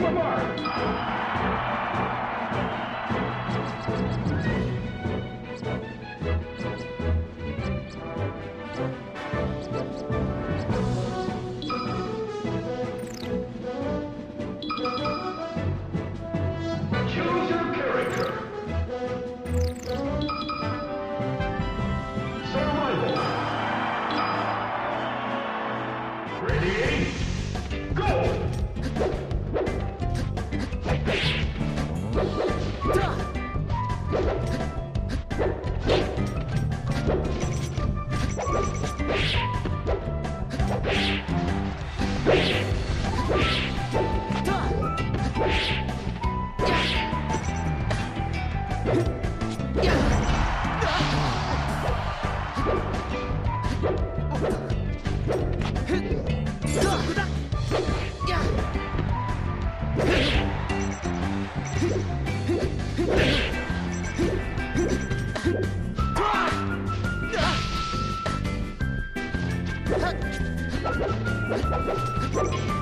Bar, Bar. はっ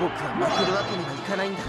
僕は負けるわけにはいかないんだ